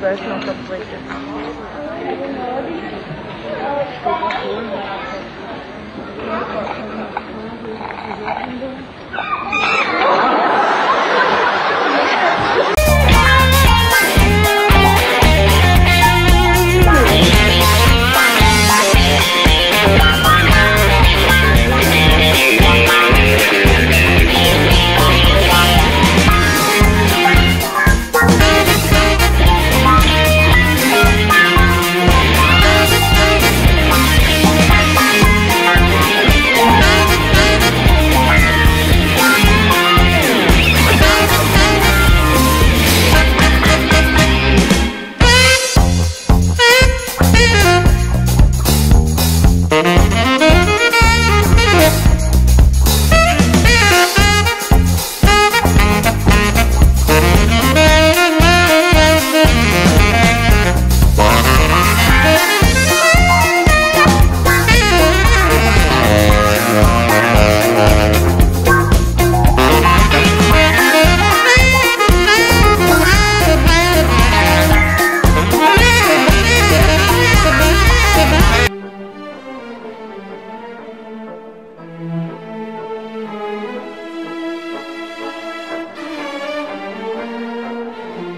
personal completion. Thank you.